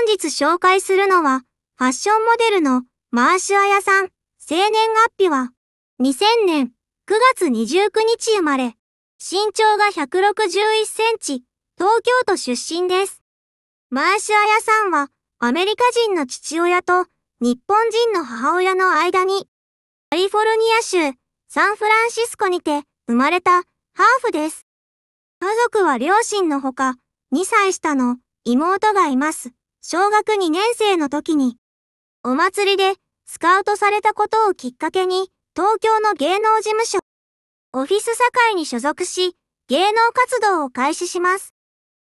本日紹介するのは、ファッションモデルのマーシュアヤさん。生年月日は、2000年9月29日生まれ。身長が161センチ、東京都出身です。マーシュアヤさんは、アメリカ人の父親と日本人の母親の間に、カリフォルニア州サンフランシスコにて生まれたハーフです。家族は両親のほか、2歳下の妹がいます。小学2年生の時に、お祭りでスカウトされたことをきっかけに、東京の芸能事務所、オフィス堺に所属し、芸能活動を開始します。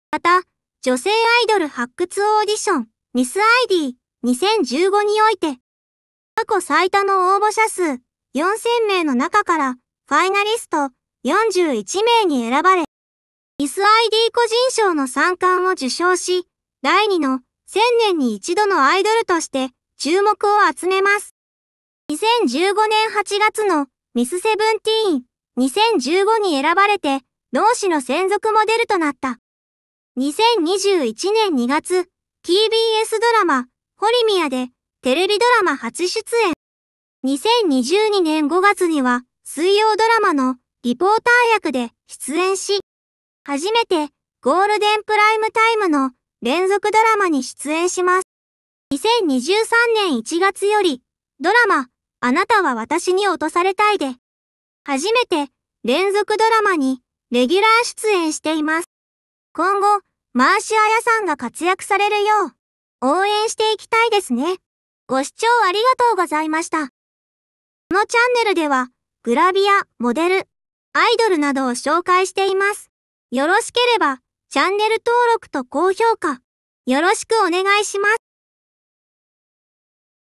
また、女性アイドル発掘オーディション、ミス ID2015 において、過去最多の応募者数4000名の中から、ファイナリスト41名に選ばれ、ミス ID 個人賞の3冠を受賞し、第2の1000年に一度のアイドルとして注目を集めます。2015年8月のミスセブンティーン2015に選ばれて、同志の専属モデルとなった。2021年2月、TBS ドラマ、ホリミアでテレビドラマ初出演。2022年5月には、水曜ドラマのリポーター役で出演し、初めてゴールデンプライムタイムの連続ドラマに出演します。2023年1月より、ドラマ、あなたは私に落とされたいで、初めて連続ドラマにレギュラー出演しています。今後、マーシアヤさんが活躍されるよう、応援していきたいですね。ご視聴ありがとうございました。このチャンネルでは、グラビア、モデル、アイドルなどを紹介しています。よろしければ、チャンネル登録と高評価、よろしくお願いします。